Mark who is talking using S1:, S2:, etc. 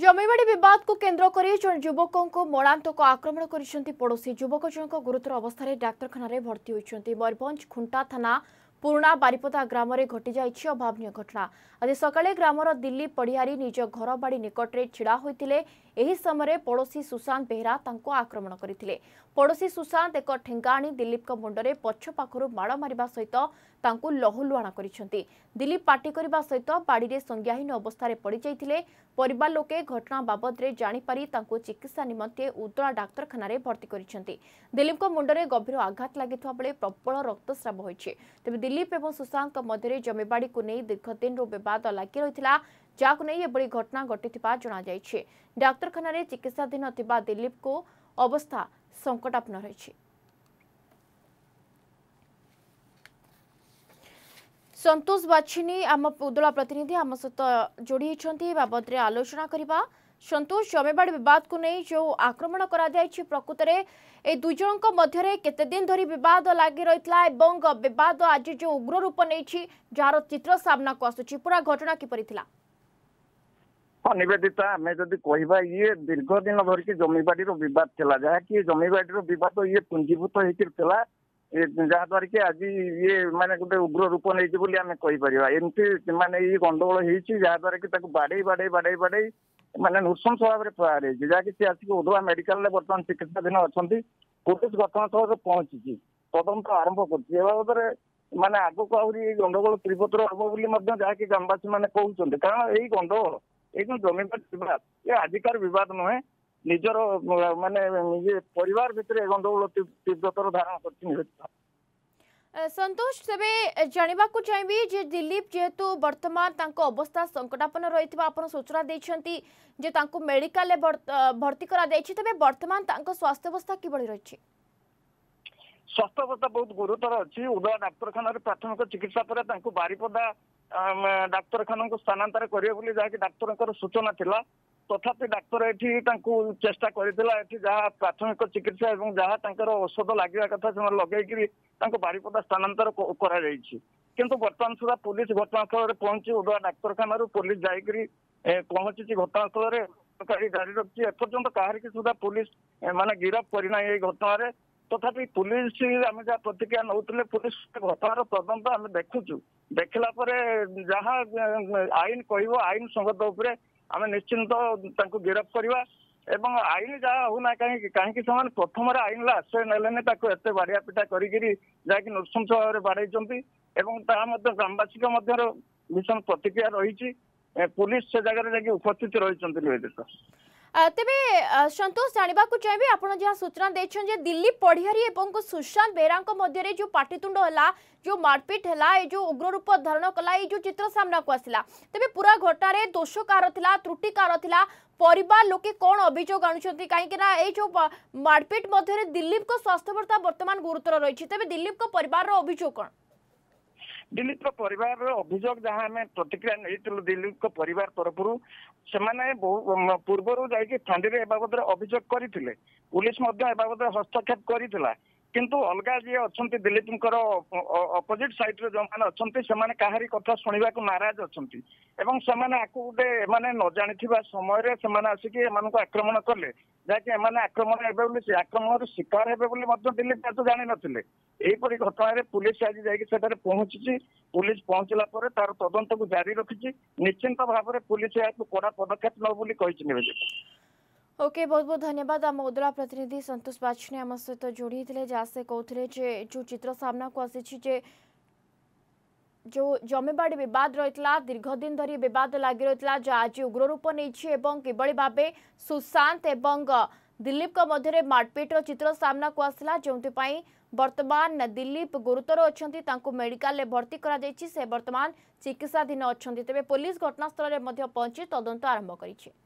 S1: ଜମିବାଡ଼ି ବିବାଦକୁ କେନ୍ଦ୍ର କରି ଜଣେ ଯୁବକଙ୍କୁ ମରଣାନ୍ତକ ଆକ୍ରମଣ କରିଛନ୍ତି ପଡ଼ୋଶୀ ଯୁବକ ଜଣକ ଗୁରୁତର ଅବସ୍ଥାରେ ଡାକ୍ତରଖାନାରେ ଭର୍ତ୍ତି ହୋଇଛନ୍ତି ମୟୂରଭଞ୍ଜ ଖୁଣ୍ଟା ଥାନା ପୁରୁଣା ବାରିପଦା ଗ୍ରାମରେ ଘଟିଯାଇଛି ଅଭାବନୀୟ ଘଟଣା ଆଜି ସକାଳେ ଗ୍ରାମର ଦିଲ୍ଲୀ ପଡ଼ିହାରୀ ନିଜ ଘର ବାଡ଼ି ନିକଟରେ ଛିଡ଼ା ହୋଇଥିଲେ ଏହି ସମୟରେ ପଡ଼ୋଶୀ ସୁଶାନ୍ତ ବେହେରା ତାଙ୍କୁ ଆକ୍ରମଣ କରିଥିଲେ ପଡ଼ୋଶୀ ସୁଶାନ୍ତ ଏକ ଠେଙ୍ଗା ଆଣି ଦିଲ୍ଲୀପଙ୍କ ମୁଣ୍ଡରେ ପଛ ପାଖରୁ ମାଡ଼ ମାରିବା ସହିତ ତାଙ୍କୁ ଲହୁଲୁହାଣ କରିଛନ୍ତି ଦିଲ୍ଲୀପ ପାଟି କରିବା ସହିତ ବାଡ଼ିରେ ସଂଜ୍ଞାହୀନ ଅବସ୍ଥାରେ ପଡ଼ିଯାଇଥିଲେ ପରିବାର ଲୋକେ ଘଟଣା ବାବଦରେ ଜାଣିପାରି ତାଙ୍କୁ ଚିକିତ୍ସା ନିମନ୍ତେ ଉଦଳା ଡାକ୍ତରଖାନାରେ ଭର୍ତ୍ତି କରିଛନ୍ତି ଦିଲ୍ଲୀପଙ୍କ ମୁଣ୍ଡରେ ଗଭୀର ଆଘାତ ଲାଗିଥିବା ବେଳେ ପ୍ରବଳ ରକ୍ତସ୍ରାବ ହୋଇଛି ତେବେ ଦିଲ୍ଲୀପ ଏବଂ ସୁଶାନ୍ତଙ୍କ ମଧ୍ୟରେ ଜମିବାଡ଼ିକୁ ନେଇ ଦୀର୍ଘଦିନରୁ ବିବାଦ ଲାଗି ରହିଥିଲା ଯାହାକୁ ନେଇ ଏଭଳି ଘଟଣା ଘଟିଥିବା ଜଣାଯାଇଛି ଡାକ୍ତରଖାନାରେ ଚିକିତ୍ସାଧୀନ ଥିବା ଦିଲ୍ଲୀପଙ୍କ ଅବସ୍ଥା ସଙ୍କଟାପନ୍ନ ରହିଛି ସନ୍ତୋଷ ବାଛିନୀ ଆମ ଉଦଳା ପ୍ରତିନିଧି ଆମ ସହିତ ଯୋଡ଼ି ହୋଇଛନ୍ତି ଏ ବାବଦରେ ଆଲୋଚନା କରିବା ସନ୍ତୋଷ ଜମିବାଡ଼ି ବିବାଦକୁ ନେଇ ଯେଉଁ ଆକ୍ରମଣ କରାଯାଇଛି ପ୍ରକୃତରେ ଏ ଦୁଇ ଜଣଙ୍କ ମଧ୍ୟରେ କେତେଦିନ ଧରି ବିବାଦ ଲାଗି ରହିଥିଲା ଏବଂ ବିବାଦ ଆଜି ଯେଉଁ ଉଗ୍ର ରୂପ ନେଇଛି ଯାହାର ଚିତ୍ର ସାମ୍ନାକୁ ଆସୁଛି ପୁରା ଘଟଣା କିପରି ଥିଲା
S2: हाँ नवेदिता आम जदि कह ये दीर्घ दिन धरिकी जमी बाड़ बद जहाँकि जमी बाड़ बद ये पुंजीभूत होता जहाद्वर कि आज ये मानने गोटे उग्र रूप नहीं पार एमती मानने ये गंडगोल होद्वर कि बाड़े बाड़े बाड़े बाड़े मानने नृशंस भाव में प्रहार होती जहाँकि सी आसिक उधवा मेडिका बर्तमान चिकित्साधीन अच्छा पुलिस घटना स्थल में पहुंची तदंत आरंभ कर बाबद मानने आई गंडगोल तीव्र हम जहाँकि ग्रामवासी मैंने कहते कारण यही गंडगोल ଏଇ ଯୋଉ ଜମିବାଦ ବିବାଦ ଏ ଆଜିକାର ବିବାଦ ନୁହେଁ ନିଜର ମାନେ ନିଜେ ପରିବାର ଭିତରେ ଗଣ୍ଡଗୋଳ ତୀବ୍ରତର ଧାରଣ କରିଛି ନିବେଦିତା
S1: ସନ୍ତୋଷ ତେବେ ଜାଣିବାକୁ ଚାହିଁବି ଯେ ଦିଲ୍ଲୀପ ଯେହେତୁ ବର୍ତ୍ତମାନ ତାଙ୍କ ଅବସ୍ଥା ସଙ୍କଟାପନ୍ନ ରହିଥିବା ଆପଣ ସୂଚନା ଦେଇଛନ୍ତି ଯେ ତାଙ୍କୁ ମେଡିକାଲରେ ଭର୍ତ୍ତି କରାଯାଇଛି ତେବେ ବର୍ତ୍ତମାନ ତାଙ୍କ ସ୍ୱାସ୍ଥ୍ୟାବସ୍ଥା କିଭଳି ରହିଛି
S2: ସ୍ୱାସ୍ଥ୍ୟାବସ୍ଥା ବହୁତ ଗୁରୁତର ଅଛି ଉଦୟ ଡାକ୍ତରଖାନାରେ ପ୍ରାଥମିକ ଚିକିତ୍ସା ପରେ ତାଙ୍କୁ ବାରିପଦା ଡାକ୍ତରଖାନାକୁ ସ୍ଥାନାନ୍ତର କରିବେ ବୋଲି ଯାହାକି ଡାକ୍ତରଙ୍କର ସୂଚନା ଥିଲା ତଥାପି ଡାକ୍ତର ଏଠି ତାଙ୍କୁ ଚେଷ୍ଟା କରିଥିଲା ଏଠି ଯାହା ପ୍ରାଥମିକ ଚିକିତ୍ସା ଏବଂ ଯାହା ତାଙ୍କର ଔଷଧ ଲାଗିବା କଥା ସେମାନେ ଲଗେଇକିରି ତାଙ୍କୁ ବାରିପଦା ସ୍ଥାନାନ୍ତର କରାଯାଇଛି କିନ୍ତୁ ବର୍ତ୍ତମାନ ସୁଦ୍ଧା ପୋଲିସ ଘଟଣାସ୍ଥଳରେ ପହଞ୍ଚି ଉଦୟ ଡାକ୍ତରଖାନାରୁ ପୋଲିସ ଯାଇକିରି ପହଞ୍ଚିଛି ଘଟଣାସ୍ଥଳରେ ଗାଡ଼ି ରଖିଛି ଏପର୍ଯ୍ୟନ୍ତ କାହାରିକି ସୁଦ୍ଧା ପୋଲିସ ମାନେ ଗିରଫ କରିନାହିଁ ଏଇ ଘଟଣାରେ তথাপি পুলিশ শ্রী আমি যে প্রতিজ্ঞা নউতলে পুলিশে গথারা প্রদম্পা আমি দেখুচু দেখিলা পরে যাহা আইন কইব আইনসঙ্গত উপরে আমি निश्चিন্ত ত তাকু গিরাপ করিবা এবং আইন যাহা হো না काही कांকি সমান প্রথমের আইনলা আছনেলে নে তাকু এত বাড়িয়া পিটা করি গिरी যাহা কি নৰসুমছৰ বাঢ়াইচম্পি এবং তাৰ মধ্য গামবাচিকৰ মধ্যৰ মিশন প্রতিক্রিয়া ৰহিছি পুলিশ সে জাগাৰ যে কি উপস্থিত ৰহিচন্তি হৈ দেত
S1: ତେବେ ସନ୍ତୋଷ ଜାଣିବାକୁ ଚାହିଁବି ଆପଣ ଯାହା ସୂଚନା ଦେଇଛନ୍ତି ଯେ ଦିଲ୍ଲୀପ ପଢ଼ିଆରୀ ଏବଂ ସୁଶାନ୍ତ ବେହେରାଙ୍କ ମଧ୍ୟରେ ଯେଉଁ ପାଟିତୁଣ୍ଡ ହେଲା ଯେଉଁ ମାରପିଟ୍ ହେଲା ଏ ଯେଉଁ ଉଗ୍ର ରୂପ ଧାରଣ କଲା ଏଇ ଯେଉଁ ଚିତ୍ର ସାମ୍ନାକୁ ଆସିଲା ତେବେ ପୁରା ଘଟଣାରେ ଦୋଷ କାହାର ଥିଲା ତ୍ରୁଟି କାହାର ଥିଲା ପରିବାର ଲୋକେ କ'ଣ ଅଭିଯୋଗ ଆଣୁଛନ୍ତି କାହିଁକି ନା ଏଇ ଯେଉଁ ମାରପିଟ୍ ମଧ୍ୟରେ ଦିଲ୍ଲୀପଙ୍କ ସ୍ୱାସ୍ଥ୍ୟାବସ୍ଥା ବର୍ତ୍ତମାନ ଗୁରୁତର ରହିଛି ତେବେ ଦିଲ୍ଲୀପଙ୍କ ପରିବାରର ଅଭିଯୋଗ କ'ଣ
S2: ଦିଲ୍ଲୀପଙ୍କ ପରିବାରର ଅଭିଯୋଗ ଯାହା ଆମେ ପ୍ରତିକ୍ରିୟା ନେଇଥିଲୁ ଦିଲ୍ଲୀପଙ୍କ ପରିବାର ତରଫରୁ ସେମାନେ ବହୁ ପୂର୍ବରୁ ଯାଇକି ଫାଣ୍ଡିରେ ଏ ବାବଦରେ ଅଭିଯୋଗ କରିଥିଲେ ପୁଲିସ ମଧ୍ୟ ଏ ବାବଦରେ ହସ୍ତକ୍ଷେପ କରିଥିଲା କିନ୍ତୁ ଅଲଗା ଯିଏ ଅଛନ୍ତି ଦିଲ୍ଲୀପଙ୍କର ଅପୋଜିଟ୍ ସାଇଡ୍ରେ ଯେଉଁମାନେ ଅଛନ୍ତି ସେମାନେ କାହାରି କଥା ଶୁଣିବାକୁ ନାରାଜ ଅଛନ୍ତି ଏବଂ ସେମାନେ ଆକୁ ଗୋଟେ ଏମାନେ ନ ଜାଣିଥିବା ସମୟରେ ସେମାନେ ଆସିକି ଏମାନଙ୍କୁ ଆକ୍ରମଣ କଲେ ଯାହାକି ଏମାନେ ଆକ୍ରମଣ ହେବେ ବୋଲି ସେ ଆକ୍ରମଣର ଶିକାର ହେବେ ବୋଲି ମଧ୍ୟ ଦିଲ୍ଲୀପ ରାଜ ଜାଣିନଥିଲେ ଏହିପରି ଘଟଣାରେ ପୁଲିସ ଆଜି ଯାଇକି ସେଠାରେ ପହଞ୍ଚିଛି ପୁଲିସ ପହଞ୍ଚିଲା ପରେ ତାର ତଦନ୍ତକୁ ଜାରି ରଖିଛି ନିଶ୍ଚିନ୍ତ ଭାବରେ ପୁଲିସ ଏହାକୁ କଡ଼ା ପଦକ୍ଷେପ ନେବ ବୋଲି କହିଛି ନିବେଦିତ
S1: ଓକେ ବହୁତ ବହୁତ ଧନ୍ୟବାଦ ଆମ ଉଦଳା ପ୍ରତିନିଧି ସନ୍ତୋଷ ବାଛୁଣୀ ଆମ ସହିତ ଯୋଡ଼ି ହେଇଥିଲେ ଯାହା ସେ କହୁଥିଲେ ଯେ ଯେଉଁ ଚିତ୍ର ସାମ୍ନାକୁ ଆସିଛି ଯେ ଯେଉଁ ଜମିବାଡ଼ି ବିବାଦ ରହିଥିଲା ଦୀର୍ଘଦିନ ଧରି ବିବାଦ ଲାଗି ରହିଥିଲା ଯାହା ଆଜି ଉଗ୍ର ରୂପ ନେଇଛି ଏବଂ କିଭଳି ଭାବେ ସୁଶାନ୍ତ ଏବଂ ଦିଲ୍ଲୀପଙ୍କ ମଧ୍ୟରେ ମାରପିଟର ଚିତ୍ର ସାମ୍ନାକୁ ଆସିଲା ଯେଉଁଥିପାଇଁ ବର୍ତ୍ତମାନ ଦିଲ୍ଲୀପ ଗୁରୁତର ଅଛନ୍ତି ତାଙ୍କୁ ମେଡିକାଲରେ ଭର୍ତ୍ତି କରାଯାଇଛି ସେ ବର୍ତ୍ତମାନ ଚିକିତ୍ସାଧୀନ ଅଛନ୍ତି ତେବେ ପୋଲିସ ଘଟଣାସ୍ଥଳରେ ମଧ୍ୟ ପହଞ୍ଚି ତଦନ୍ତ ଆରମ୍ଭ କରିଛି